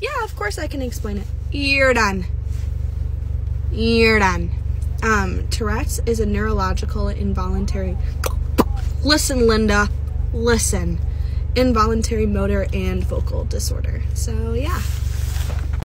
Yeah, of course I can explain it. You're done. You're done. Um, Tourette's is a neurological involuntary. Listen, Linda. Listen. Involuntary motor and vocal disorder. So, yeah.